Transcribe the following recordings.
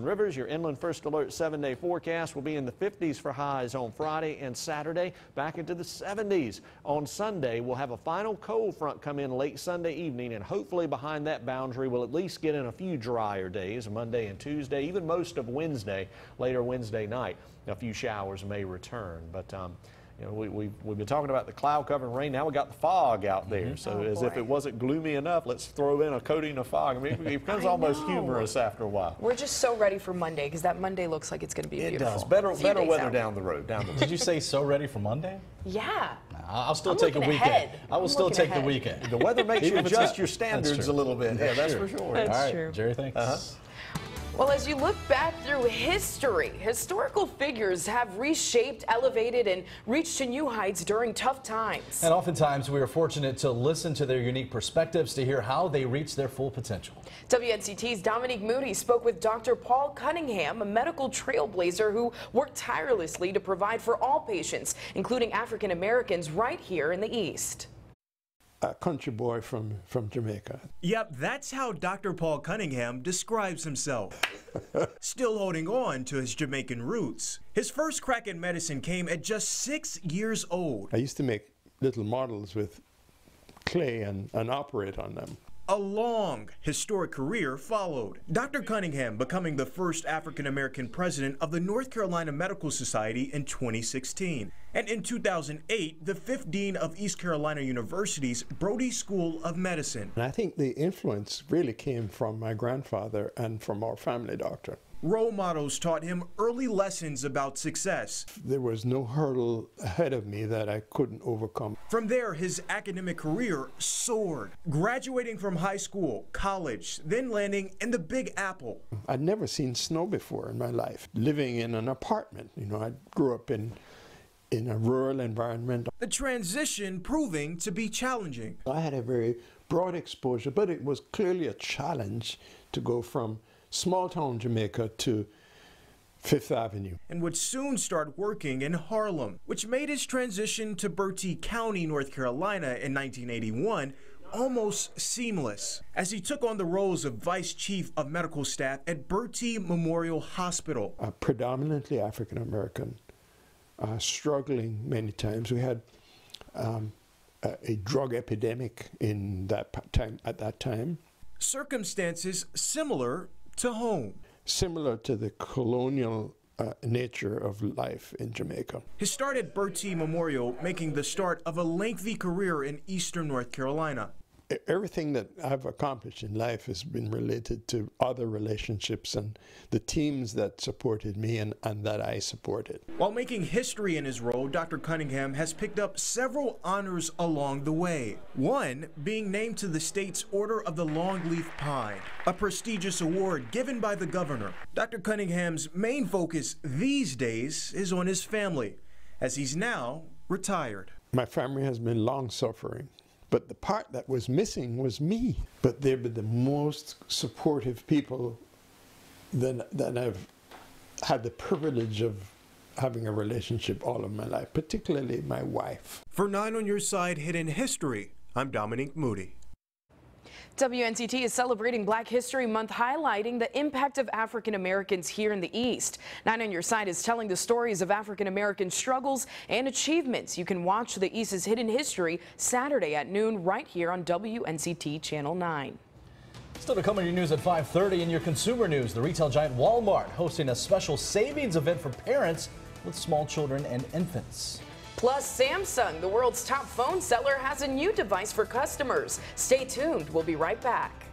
Rivers, your inland first alert seven day forecast will be in the 50s for highs on Friday and Saturday, back into the 70s. On Sunday, we'll have a final cold front come in late Sunday evening, and hopefully behind that boundary, we'll at least get in a few drier days Monday and Tuesday, even most of Wednesday, later Wednesday night. A few showers may return, but um, you know, we, we, we've been talking about the cloud cover and rain. Now we got the fog out there. Mm-hmm. So Oh, as if it wasn't gloomy enough, let's throw in a coating of fog. I mean, it becomes almost know. humorous after a while. We're just so ready for Monday because that Monday looks like it's going to be It beautiful. does. Better, Few better weather out. down the road. Down the road. Did you say so ready for Monday? Yeah. Nah, I'll still I'm take a weekend. ahead. I will I'm still take ahead. the weekend. The weather makes you Even if it's adjust your standards a little bit. Yeah, that's true. for sure. That's All right, true. Jerry, thanks. Uh-huh. Well, as you look back through history, historical figures have reshaped, elevated, and reached to new heights during tough times. And oftentimes we are fortunate to listen to their unique perspectives to hear how they reach their full potential. WNCT's Dominique Moody spoke with Dr. Paul Cunningham, a medical trailblazer who worked tirelessly to provide for all patients, including African Americans, right here in the East. A country boy from, from Jamaica. Yep, that's how Dr. Paul Cunningham describes himself. Still holding on to his Jamaican roots. His first crack at medicine came at just six years old. I used to make little models with clay and, and operate on them. A long, historic career followed. Dr. Cunningham becoming the first African American president of the North Carolina Medical Society in 2016. And in 2008, the fifth dean of East Carolina University's Brody School of Medicine. And I think the influence really came from my grandfather and from our family doctor. Role models taught him early lessons about success. There was no hurdle ahead of me that I couldn't overcome. From there, his academic career soared, graduating from high school, college, then landing in the Big Apple. I'd never seen snow before in my life. Living in an apartment, you know, I grew up in in a rural environment. The transition proving to be challenging. I had a very broad exposure, but it was clearly a challenge to go from small town Jamaica to Fifth Avenue. and would soon start working in Harlem, which made his transition to Bertie County, North Carolina in 1981 almost seamless as he took on the roles of vice chief of medical staff at Bertie Memorial Hospital. uh, predominantly African American, uh, struggling many times. We had um, a, a drug epidemic in that time at that time, Circumstances similar to home. similar to the colonial uh, nature of life in Jamaica. His start at Bertie Memorial making the start of a lengthy career in eastern North Carolina. Everything that I've accomplished in life has been related to other relationships and the teams that supported me and, and that I supported. While making history in his role, Dr. Cunningham has picked up several honors along the way. One being named to the state's Order of the Longleaf Pine, a prestigious award given by the governor. Dr. Cunningham's main focus these days is on his family, as he's now retired. My family has been long suffering, but the part that was missing was me. But they've been the most supportive people that, that I've had the privilege of having a relationship all of my life, particularly my wife. For Nine on Your Side Hidden History, I'm Dominique Moody. WNCT is celebrating Black History Month, highlighting the impact of African Americans here in the East. Nine on Your Side is telling the stories of African American struggles and achievements. You can watch the East's Hidden History Saturday at noon right here on WNCT Channel 9. Still to come on your news at 5:30 in your consumer news. The retail giant Walmart hosting a special savings event for parents with small children and infants. Plus, Samsung, the world's top phone seller, has a new device for customers. Stay tuned. We'll be right back.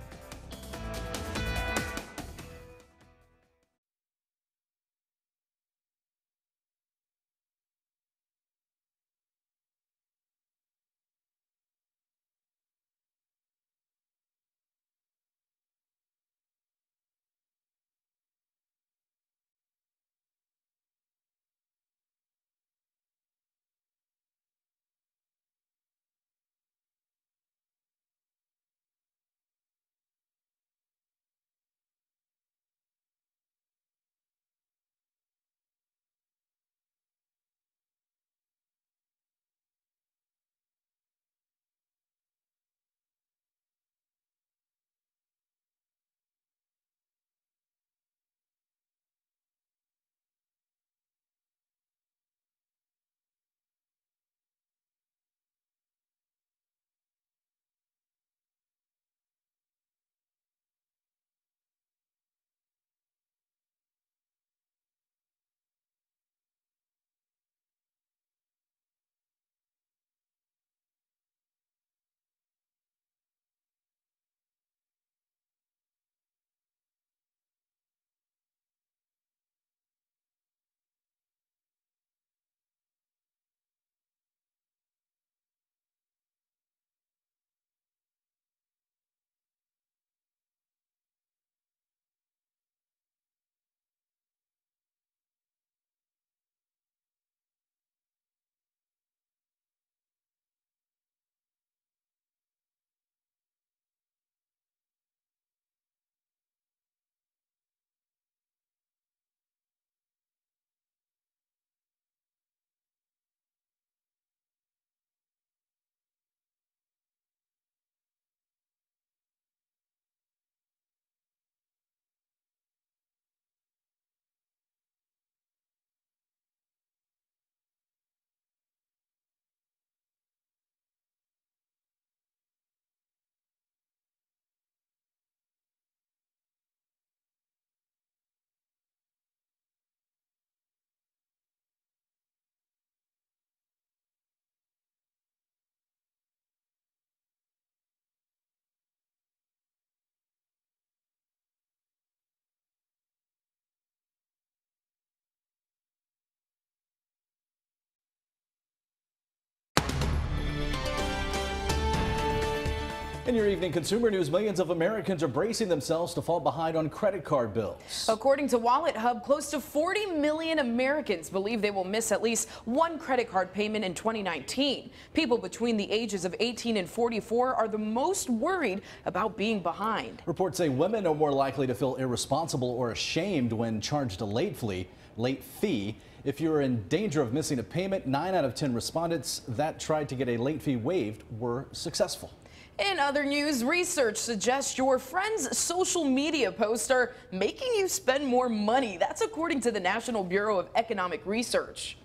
In your evening consumer news, millions of Americans are bracing themselves to fall behind on credit card bills. According to Wallet Hub, close to 40 million Americans believe they will miss at least one credit card payment in 2019. People between the ages of 18 and 44 are the most worried about being behind. Reports say women are more likely to feel irresponsible or ashamed when charged a late fee. Late fee. If you're in danger of missing a payment, 9 out of 10 respondents that tried to get a late fee waived were successful. In other news, research suggests your friend's social media posts are making you spend more money. That's according to the National Bureau of Economic Research.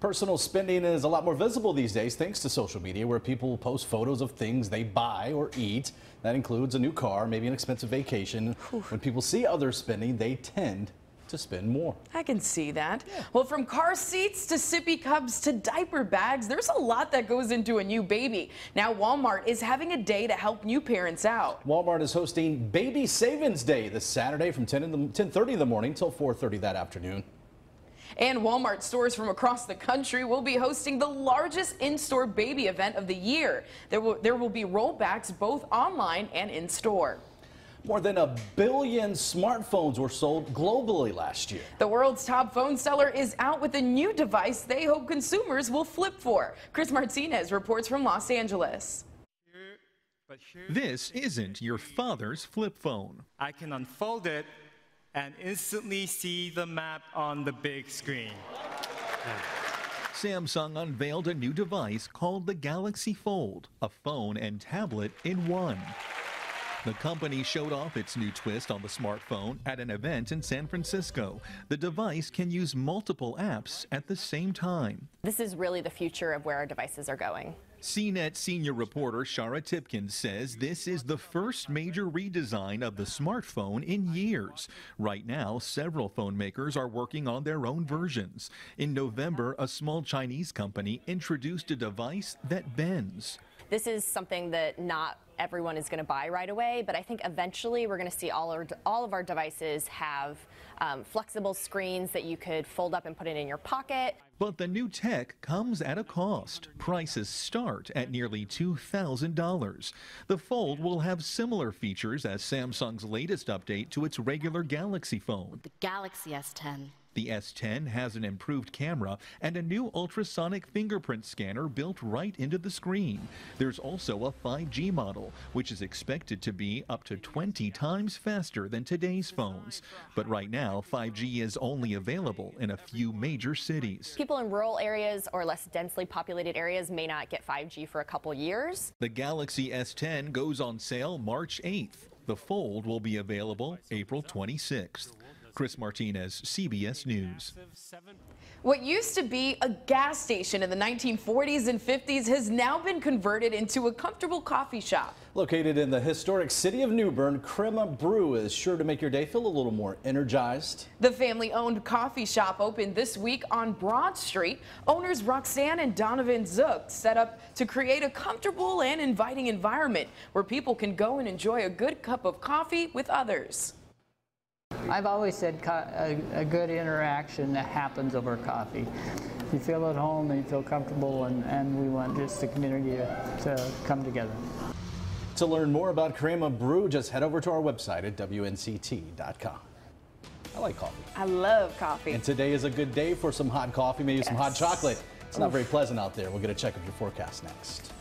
Personal spending is a lot more visible these days thanks to social media, where people post photos of things they buy or eat. That includes a new car, maybe an expensive vacation. When people see others spending, they tend to spend more. I can see that. Yeah. Well, from car seats to sippy cups to diaper bags, there's a lot that goes into a new baby. Now, Walmart is having a day to help new parents out. Walmart is hosting Baby Savings Day this Saturday from 10 in the 10:30 in the morning till 4:30 that afternoon. And Walmart stores from across the country will be hosting the largest in-store baby event of the year. There will, there will be rollbacks both online and in-store. More than a billion smartphones were sold globally last year. The world's top phone seller is out with a new device they hope consumers will flip for. Chris Martinez reports from Los Angeles. This isn't your father's flip phone. I can unfold it and instantly see the map on the big screen. Samsung unveiled a new device called the Galaxy Fold, a phone and tablet in one. The company showed off its new twist on the smartphone at an event in San Francisco. The device can use multiple apps at the same time. This is really the future of where our devices are going. CNET senior reporter Shara Tibken says this is the first major redesign of the smartphone in years. Right now, several phone makers are working on their own versions. In November, a small Chinese company introduced a device that bends. This is something that not everyone is going to buy right away, but I think eventually we're going to see all, our, all of our devices have um, flexible screens that you could fold up and put it in your pocket. But the new tech comes at a cost. Prices start at nearly $2,000. The Fold will have similar features as Samsung's latest update to its regular Galaxy phone. The Galaxy S10 the S10 has an improved camera and a new ultrasonic fingerprint scanner built right into the screen. There's also a 5G model, which is expected to be up to 20 times faster than today's phones. But right now, 5G is only available in a few major cities. People in rural areas or less densely populated areas may not get 5G for a couple years. The Galaxy S10 goes on sale March 8th. The Fold will be available April 26th. Chris Martinez, CBS News. What used to be a gas station in the 1940s and 50s has now been converted into a comfortable coffee shop. Located in the historic city of New Bern, Crema Brew is sure to make your day feel a little more energized. The family-owned coffee shop opened this week on Broad Street. Owners Roxanne and Donovan Zook set up to create a comfortable and inviting environment where people can go and enjoy a good cup of coffee with others. I've always said a, a, good interaction that happens over coffee. You feel at home and you feel comfortable, and, and we want just the community to, to come together. To learn more about Crema Brew, just head over to our website at WNCT.com. I like coffee. I love coffee. And today is a good day for some hot coffee, maybe yes. some hot chocolate. It's Oof. not very pleasant out there. We'll get a check of your forecast next.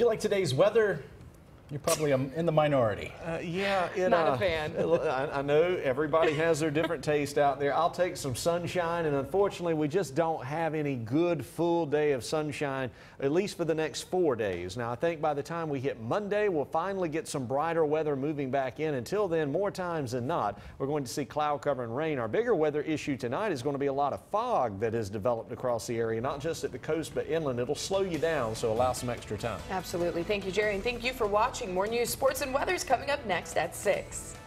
You like today's weather, you're probably um, in the minority. Uh, yeah, it, Not a uh, fan. I, I know everybody has their different taste out there. I'll take some sunshine, and unfortunately, we just don't have any good full day of sunshine, at least for the next four days. Now, I think by the time we hit Monday, we'll finally get some brighter weather moving back in. Until then, more times than not, we're going to see cloud cover and rain. Our bigger weather issue tonight is going to be a lot of fog that has developed across the area, not just at the coast, but inland. It'll slow you down, so allow some extra time. Absolutely. Thank you, Jerry, and thank you for watching. More news, sports, and weather's coming up next at 6.